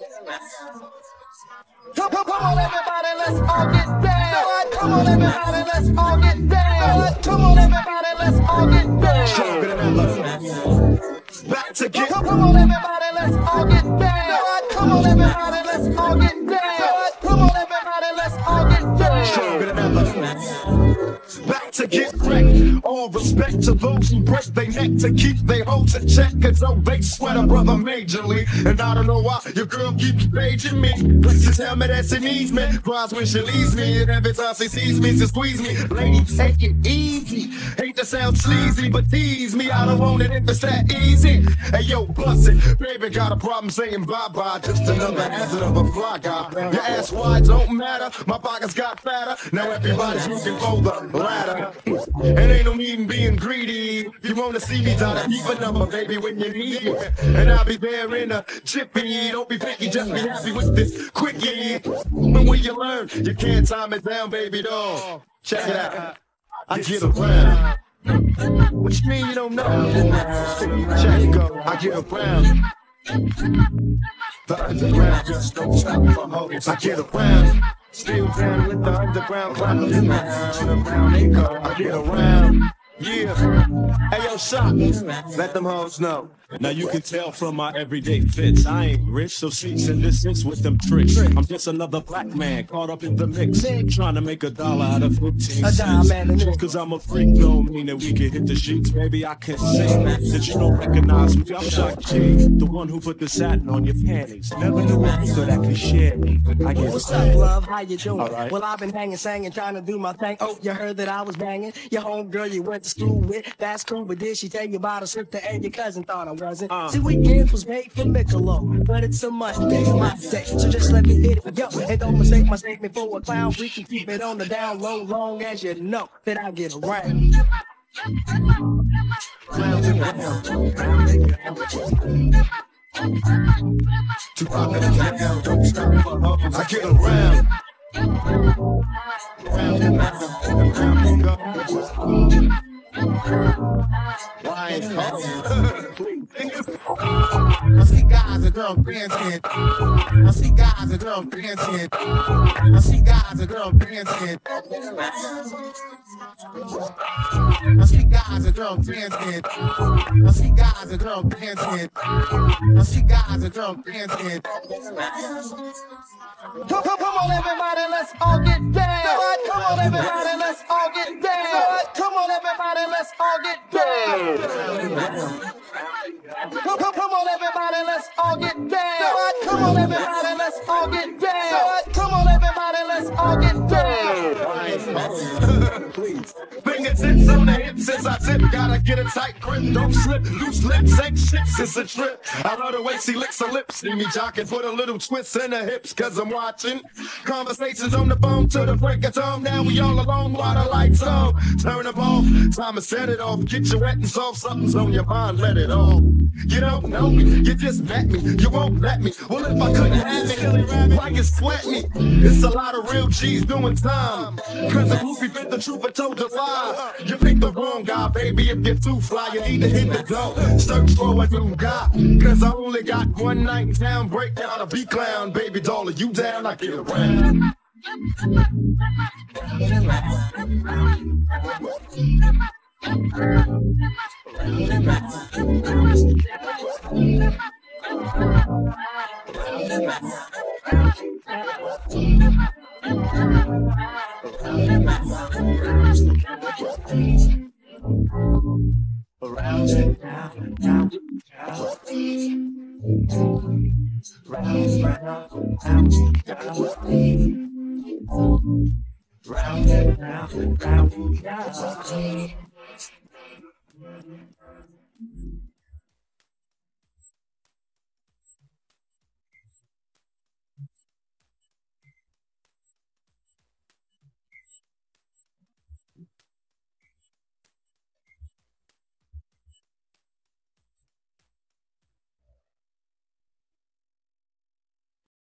Come, come, on, everybody, let's all get down. Come on, everybody, let's all get down. Come on, everybody, let's all get down. Stronger than ever. Back to get. Come on, everybody, to get wrecked. All respect to those who break their neck to keep their hopes in check. Cause oh, they sweat a brother majorly. And I don't know why your girl keeps paging me. But She tell me that she needs me. Cries when she leaves me. And every time she sees me, she squeeze me. Lady, take it easy. Hate to sound sleazy, but tease me. I don't want it if it's that easy. Hey yo, bust it. Baby got a problem saying bye bye. Just another hazard of a fly guy. Your ass wide don't matter. My pockets got fatter. Now everybody's looking for the ladder. And ain't no in being greedy. You wanna see me, to keep a number, baby, when you need me. And I'll be there in a jiffy. Don't be picky, just be happy with this quickie. When you learn, you can't time it down, baby doll. Check it out. I get around. What you mean you don't know? Check it go. I get around. The underground just don't stop for hoes. I get around. Still down with the underground clown. Underground they go. I get around. Yeah. Hey yo, Shock. Let them hoes know. Now you can tell from my everyday fits. I ain't rich, so cease and distance with them tricks. I'm just another black man caught up in the mix. Trying to make a dollar out of 15 cents. and Just cause I'm a freak don't mean that we can hit the sheets. Maybe I can sing that you don't recognize me. I'm Shock G, the one who put the satin on your panties. Never knew a nigga that could share me. I get What's up, love? How you doing? Alright. Well, I've been hanging, singing, trying to do my thing. Oh, you heard that I was banging your homegirl you went to school with. That's cool, but did she tell you about a sister and your cousin thought I wasn't? Uh. See, weekends was made for Michelob, but it's a much bigger my day. So just let me hit it, yo, and don't mistake my statement for a clown. We can keep it on the down low, long as you know that I get around. Too popular to the hell, don't stop. I get around. Round and round, round and go. Why I see guys and girls dancing. I see guys and girls dancing. I see guys and girls dancing. I see guys and girls dancing. I see guys and girls dancing. I see guys and girls dancing. Come, on, everybody, let's all get down. Come on, everybody, let's all get down. Come on, everybody, let's all get down. Come, come, come on, everybody, let's all get down. Come on, everybody, let's all get Fingertips on the hips as I tip. Gotta get a tight grip. Don't slip. Loose lips ain't shit. It's a trip. I love the way she licks her lips. See me jocking. Put a little twist in her hips. Cause I'm watching. Conversations on the phone to the break of dawn. Now we all alone while the lights on. Turn them off. Time to set it off. Get you wet and soft. Something's on your mind. Let it off. You don't know me. You just met me. You won't let me. Well, if I couldn't have me, why you sweat me? It's a lot of real G's doing time. Cause the movie bit the truth but told a lie. You picked the wrong guy, baby. If you're too fly, you need to hit the door. Search for a new guy. Cause I only got one night in town. Break down a B clown, baby doll. You down? I get around. Around and round and round and round. Round, round, round, round. Round and round and round round.